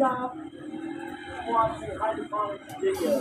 stop. Watching high-quality videos.